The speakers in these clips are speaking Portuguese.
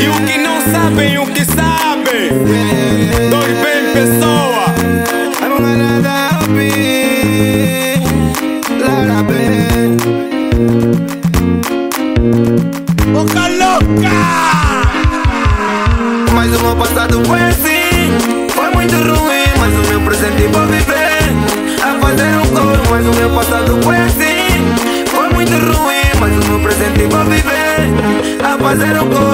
E o que não sabem, o que sabem. Dois bem pessoa. Boca louca! Mas o meu passado foi assim Foi muito ruim, mas o meu presente vou viver. A fazer um gol, mas o meu passado foi assim. Foi muito ruim, mas o meu presente vou viver. A fazer um gol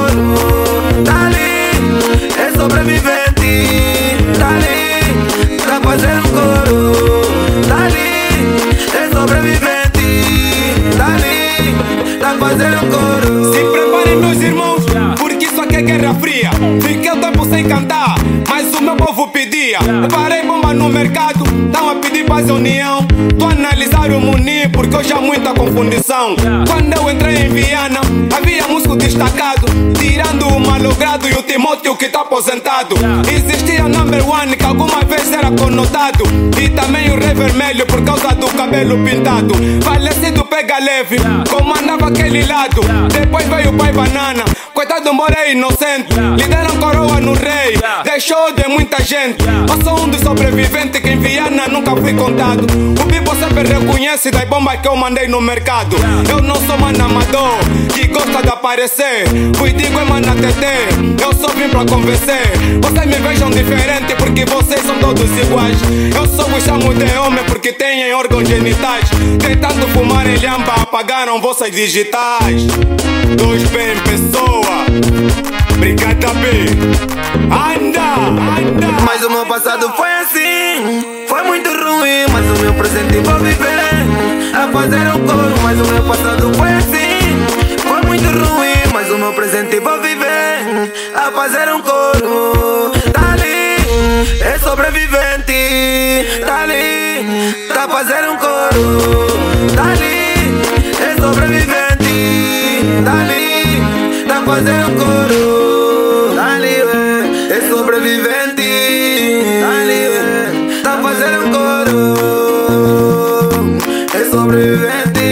fazer um coro. Se preparem, meus irmãos, porque isso aqui é guerra fria. Fiquei o tempo sem cantar, mas o meu povo pedia. Preparei bomba no mercado, estão a pedir paz e união. Tô a analisar o Muni, porque hoje há muita confundição. Quando eu entrei em Viana, havia destacado, tirando o malogrado e o Timóteo que tá aposentado. Existia number one, que alguma vez era conotado. E também o rei vermelho, por causa do cabelo pintado. Falecido pega leve, comandava aquele lado. Depois veio o pai banana, coitado mora é inocente. Lhe deram coroa no rei, deixou de muita gente. Eu sou um dos sobreviventes que em Viana nunca fui contado. O Bibo sempre reconhece das bombas que eu mandei no mercado. Eu não sou mano amador, que gosta de aparecer. Fui digo é mana TT, eu só vim pra convencer. Vocês me vejam diferente porque vocês são todos iguais. Eu só vos chamo de homem porque têm órgãos genitais. Tentando fumar em lhamba, apagaram vossas digitais. Dois bem pessoa, brigada B. Anda, anda. Mas o meu passado foi assim, foi muito ruim. Mas o meu presente vou viver, a fazer um coro. Mas o meu passado foi assim, foi muito ruim. Mas o meu presente vou viver, a fazer um coro. Tá ali, é sobrevivente. Tá ali, tá fazendo um coro. Sobrevivente. É, tá fazendo um coro. É sobrevivente.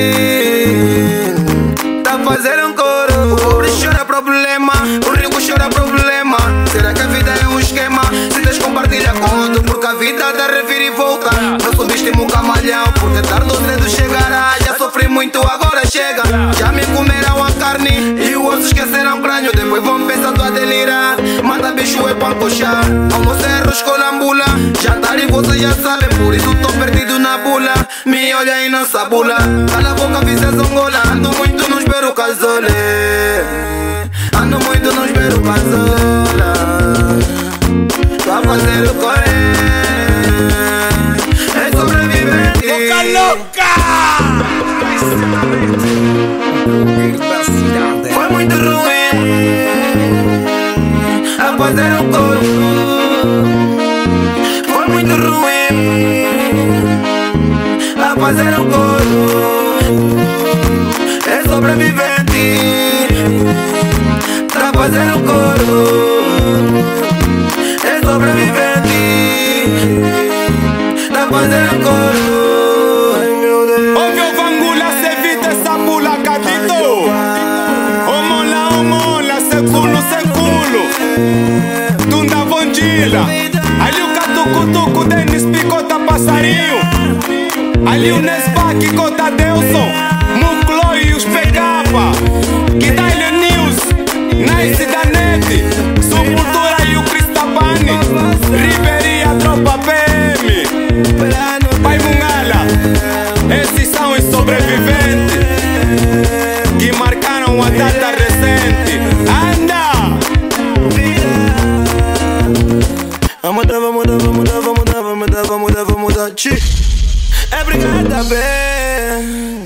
Tá fazendo um coro. O pobre chora problema, o rico chora problema. Será que a vida é um esquema? Se Deus compartilha com outro, porque a vida dá revira e volta. Não subestimo o camalhão, porque tarde ou cedo chegará. Já sofri muito, agora chega. Já me comerão a carne e o osso esquecerão o crânio. Depois vão pensando a delirar. Coxar. Almoço é arroz com lambula. Jantar e você já sabe, por isso tô perdido na bula. Me olha e não sabula. Cala a boca, visa zongola. Ando muito nos beiro casole. Ando muito nos beiro casola. Pra fazer o coré. É sobrevivente. Boca louca! Foi muito ruim a fazer um a fazer um coro. É sobrevivente pra fazer um coro. É sobrevivente pra fazer um coro. Ai meu Deus. Ouve o Vangula, se evita essa pula, catito. O mola, o mola, seculo, seculo. Tunda Vondila. Ali o catucutuco, Denis picota passarinho. Ali o Nespac, cota Delson. Muclo e os dá ele news. Nice da net. vamos mudar, vamos mudar, vamos mudar, vamos mudar, vamos mudar, vamos mudar. É brigada, bem.